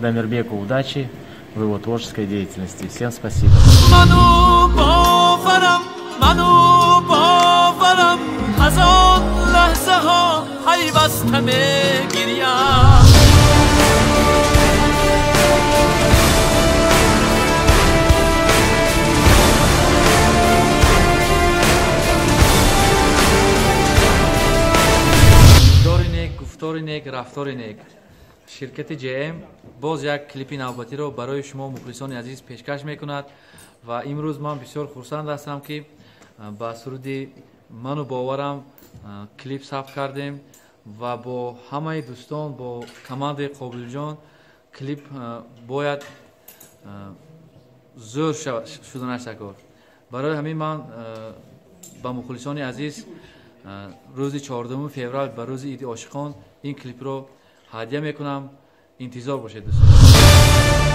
Дамирбеку удачи в его творческой деятельности. Всем спасибо. منو باورم منو باورم ширкати ҷм боз як клипи навбатиро барои шумо мухлисони азиз пешкаш мекунад. Ва имрӯз ман бисёр хурсанд ҳастам ки ба суруди ману боварам клип сафт кардем ва бо ҳамаи дӯстон бо командаи қобилҷон клип бояд зӯр шава- шудана шакор. Барои ҳамин ман ба мухлисони азиз рӯзи 14 феврал ба рӯзи иди ошиқон ин клипро هدیه می‌کنم انتظار باشید دوستان